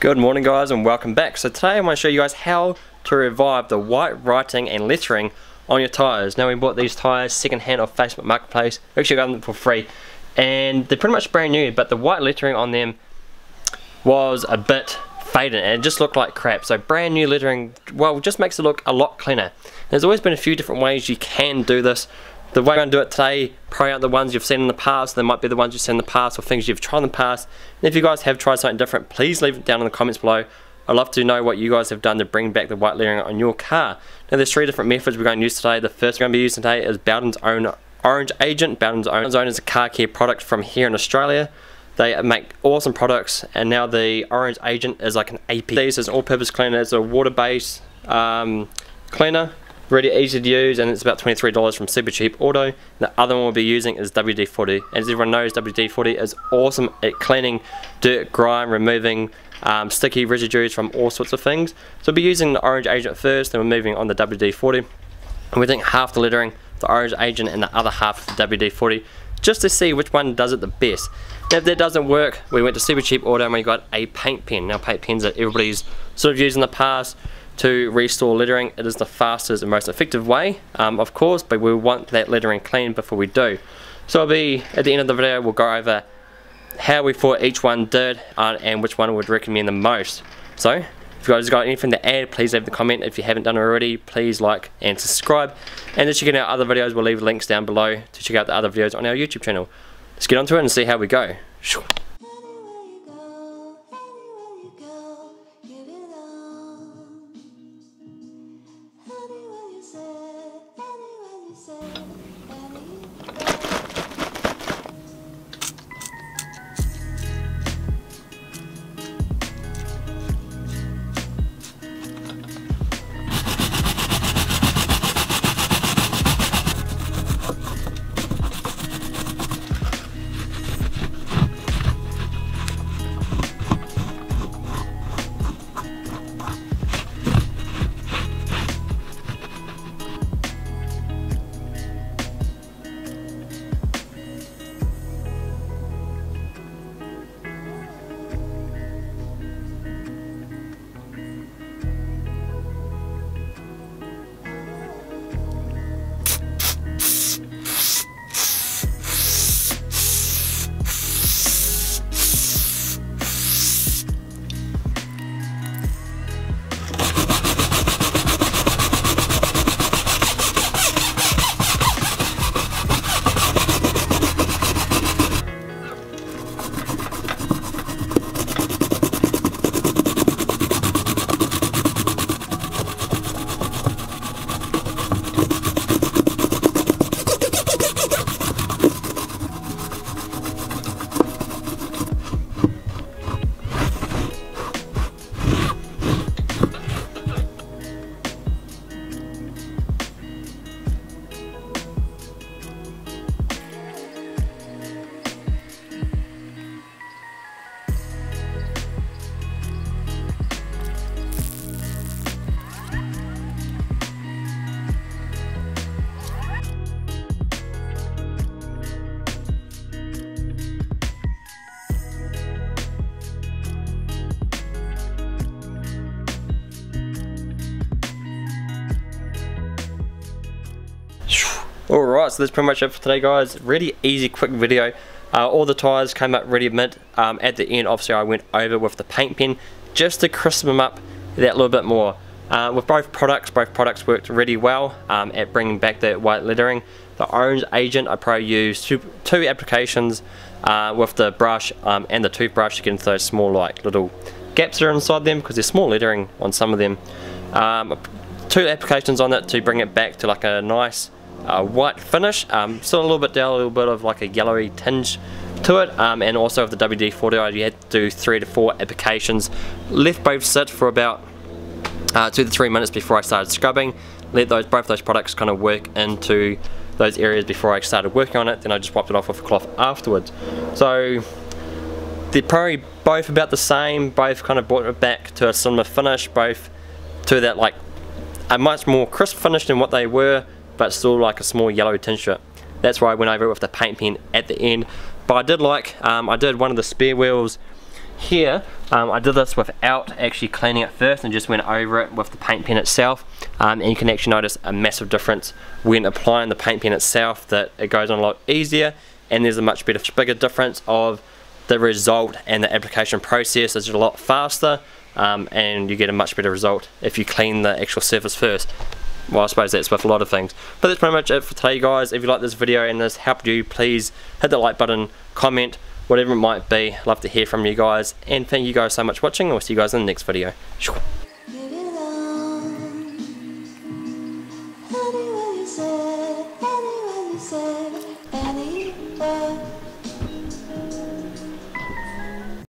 Good morning guys and welcome back. So today I want to show you guys how to revive the white writing and lettering on your tyres. Now we bought these tyres second hand off Facebook Marketplace. We actually got them for free and they're pretty much brand new but the white lettering on them was a bit faded and it just looked like crap. So brand new lettering, well just makes it look a lot cleaner. There's always been a few different ways you can do this the way I'm going to do it today probably aren't the ones you've seen in the past, they might be the ones you've seen in the past or things you've tried in the past. And if you guys have tried something different, please leave it down in the comments below. I'd love to know what you guys have done to bring back the white lettering on your car. Now there's three different methods we're going to use today. The first we're going to be using today is Bowden's own Orange Agent. Bowden's own is a car care product from here in Australia. They make awesome products and now the Orange Agent is like an AP. This is an all-purpose cleaner. It's a water-based um, cleaner really easy to use and it's about $23 from Supercheap Auto. The other one we'll be using is WD-40. As everyone knows, WD-40 is awesome at cleaning dirt, grime, removing um, sticky residues from all sorts of things. So we'll be using the orange agent first, then we're moving on the WD-40. And we think half the lettering, the orange agent, and the other half the WD-40, just to see which one does it the best. Now if that doesn't work, we went to Supercheap Auto and we got a paint pen. Now paint pens that everybody's sort of used in the past, to restore lettering. It is the fastest and most effective way, um, of course, but we want that lettering clean before we do. So I'll be, at the end of the video, we'll go over how we thought each one did uh, and which one would recommend the most. So, if you guys got anything to add, please leave the comment. If you haven't done already, please like and subscribe. And to check out other videos, we'll leave links down below to check out the other videos on our YouTube channel. Let's get onto it and see how we go. Alright, so that's pretty much it for today guys. Really easy, quick video. Uh, all the tyres came up ready mint. Um, at the end, obviously I went over with the paint pen just to crisp them up that little bit more. Uh, with both products, both products worked really well um, at bringing back that white lettering. The orange agent, I probably used two, two applications uh, with the brush um, and the toothbrush to get into those small like little gaps that are inside them because there's small lettering on some of them. Um, two applications on it to bring it back to like a nice uh, white finish, um, still a little bit down, a little bit of like a yellowy tinge to it. Um, and also with the WD-40 you had to do three to four applications. Left both sit for about uh, two to three minutes before I started scrubbing. Let those both those products kind of work into those areas before I started working on it. Then I just wiped it off with a cloth afterwards. So they're probably both about the same both kind of brought it back to a similar finish both to that like a much more crisp finish than what they were but still like a small yellow to it. That's why I went over it with the paint pen at the end. But I did like, um, I did one of the spare wheels here um, I did this without actually cleaning it first and just went over it with the paint pen itself um, and you can actually notice a massive difference when applying the paint pen itself that it goes on a lot easier and there's a much better bigger difference of the result and the application process is a lot faster um, and you get a much better result if you clean the actual surface first well I suppose that's with a lot of things. But that's pretty much it for today guys. If you like this video and this helped you please hit the like button comment whatever it might be. Love to hear from you guys. And thank you guys so much for watching we'll see you guys in the next video